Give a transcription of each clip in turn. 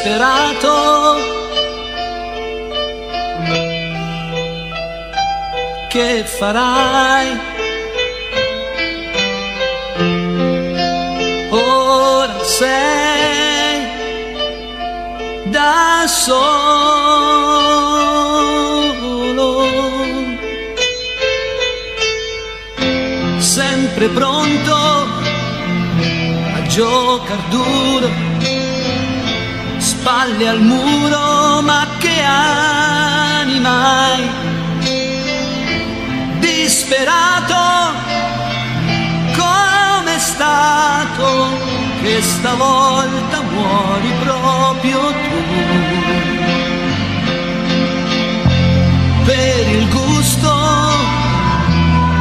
disperato. Che farai? Ora sei da solo. Sempre pronto a giocar duro spalle al muro, ma che anima hai? Disperato, come stato che stavolta muori proprio tu? Per il gusto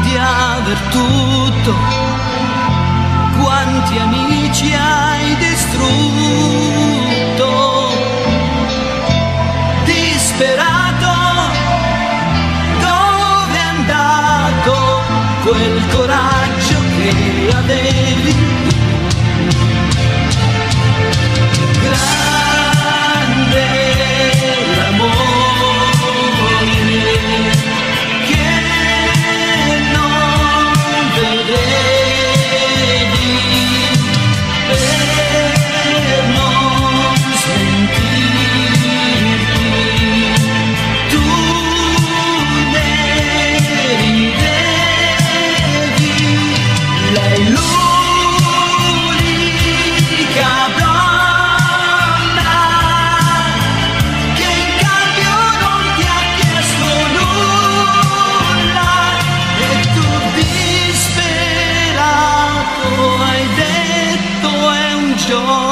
di aver tutto, quel coraggio che avevi? 저